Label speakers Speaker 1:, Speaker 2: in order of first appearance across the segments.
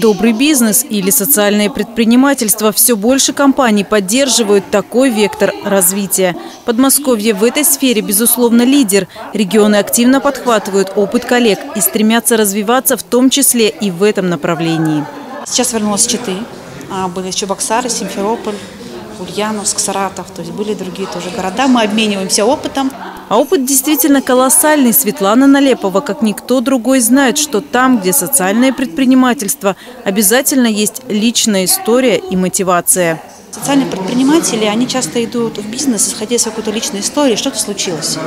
Speaker 1: Добрый бизнес или социальное предпринимательство – все больше компаний поддерживают такой вектор развития. Подмосковье в этой сфере, безусловно, лидер. Регионы активно подхватывают опыт коллег и стремятся развиваться в том числе и в этом направлении.
Speaker 2: Сейчас вернулась Читы, а, были еще Боксары, Симферополь, Ульяновск, Саратов, то есть были другие тоже города. Мы обмениваемся опытом.
Speaker 1: А опыт действительно колоссальный. Светлана Налепова, как никто другой, знает, что там, где социальное предпринимательство, обязательно есть личная история и мотивация.
Speaker 2: Социальные предприниматели, они часто идут в бизнес, исходя из какой-то личной истории, что-то случилось.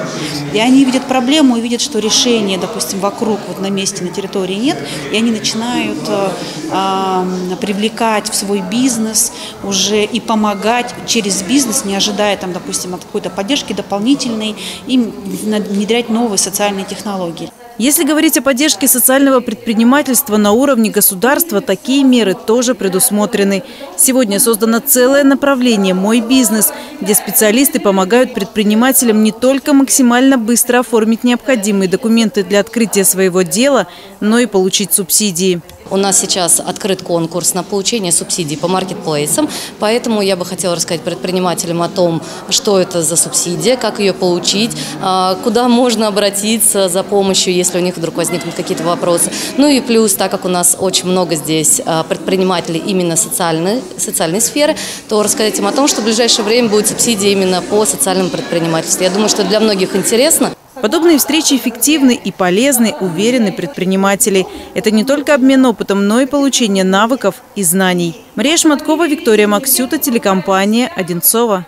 Speaker 2: И они видят проблему и видят, что решения, допустим, вокруг, вот на месте, на территории нет, и они начинают э, э, привлекать в свой бизнес уже и помогать через бизнес, не ожидая, там, допустим, от какой-то поддержки дополнительной, им внедрять новые социальные технологии.
Speaker 1: Если говорить о поддержке социального предпринимательства на уровне государства, такие меры тоже предусмотрены. Сегодня создано целое направление «Мой бизнес», где специалисты помогают предпринимателям не только максимально быстро оформить необходимые документы для открытия своего дела, но и получить субсидии.
Speaker 3: У нас сейчас открыт конкурс на получение субсидий по маркетплейсам, поэтому я бы хотела рассказать предпринимателям о том, что это за субсидия, как ее получить, а, куда можно обратиться за помощью, если у них вдруг возникнут какие-то вопросы. Ну и плюс, так как у нас очень много здесь а, предпринимателей именно социальной, социальной сферы, то рассказать им о том, что в ближайшее время будет субсидия именно по социальному предпринимательству. Я думаю, что для многих интересно.
Speaker 1: Подобные встречи эффективны и полезны, уверены предприниматели. Это не только обмен опытом, но и получение навыков и знаний. Мария Шматкова, Виктория Максюта, телекомпания «Одинцова».